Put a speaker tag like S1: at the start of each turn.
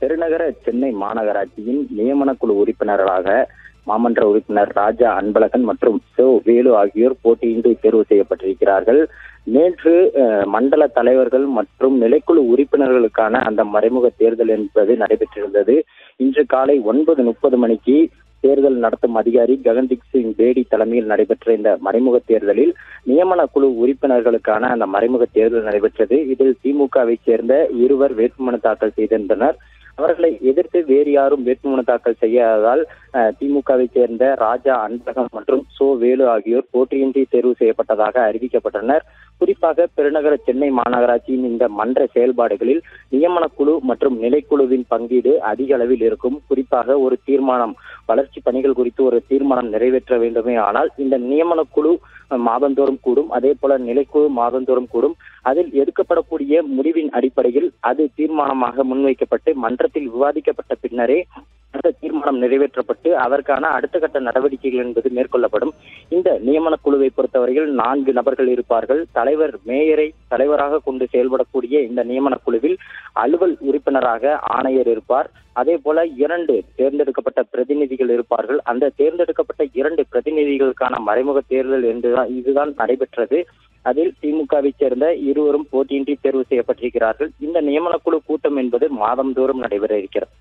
S1: பெருநகர சென்னை மாநகராட்சியின் நியமனக்குழு உறுப்பினர்களாக மாமன்ற உறுப்பினர் ராஜா அன்பழகன் மற்றும் சோ வேலு ஆகியோர் போட்டியின்றி தேர்வு செய்யப்பட்டிருக்கிறார்கள். நேற்று மண்டல தலைவர்கள் மற்றும் நிலைக்குழு உறுப்பினர்களுக்கான அந்த மறைமுக தேர்தல் என்பது நடைபெற்றிருந்தது. இன்று காலை ஒன்பது முப்பது மணிக்கு தேர்தல் நடத்தும் அதிகாரி ககன்தீப் சிங் பேடி தலைமையில் நடைபெற்ற இந்த மறைமுக தேர்தலில் நியமன குழு உறுப்பினர்களுக்கான அந்த மறைமுக தேர்தல் நடைபெற்றது. இதில் திமுகவை சேர்ந்த இருவர் வேட்புமனு தாக்கல் செய்திருந்தனர். அவர்களை எதிர்த்து வேறு யாரும் வேட்புமனு தாக்கல் செய்யாததால் அஹ், திமுகவை சேர்ந்த ராஜா அன்பழகன் மற்றும் சோ வேலு ஆகியோர் போட்டியின்றி தேர்வு செய்யப்பட்டதாக அறிவிக்கப்பட்டனர். குறிப்பாக பெருநகர சென்னை மாநகராட்சியின் இந்த மன்ற செயல்பாடுகளில் நியமன குழு மற்றும் நிலைக்குழுவின் பங்கீடு அதிக அளவில் இருக்கும். குறிப்பாக ஒரு தீர்மானம் வளர்ச்சி பணிகள் குறித்து ஒரு தீர்மானம் நிறைவேற்ற வேண்டுமே. ஆனால் இந்த நியமன குழு மாதந்தோறும் கூடும். அதே போல நிலைக்குழு மாதந்தோறும் கூடும். அதில் எடுக்கப்படக்கூடிய முடிவின் அடிப்படையில் அது தீர்மானமாக முன்வைக்கப்பட்டு மன்றத்தில் விவாதிக்கப்பட்ட பின்னரே அந்த தீர்மானம் நிறைவேற்றப்பட்டு அதற்கான அடுத்த கட்ட நடவடிக்கைகள் என்பது மேற்கொள்ளப்படும். இந்த நியமன குழுவை பொறுத்தவரையில் நான்கு நபர்கள் இருப்பார்கள். தலைவர் மேயரை தலைவராக கொண்டு செயல்படக்கூடிய இந்த நியமன குழுவில் அலுவல் உறுப்பினராக ஆணையர் இருப்பார். அதே போல இரண்டு தேர்ந்தெடுக்கப்பட்ட பிரதிநிதிகள் இருப்பார்கள். அந்த தேர்ந்தெடுக்கப்பட்ட இரண்டு பிரதிநிதிகளுக்கான மறைமுக தேர்தல் என்றுதான் இதுதான் நடைபெற்றது. அதில் திமுகவை சேர்ந்த இருவரும் போட்டியின்றி தேர்வு செய்யப்பட்டிருக்கிறார்கள். இந்த நியமனக்குழு கூட்டம் என்பது மாதந்தோறும் நடைபெற இருக்கிறது.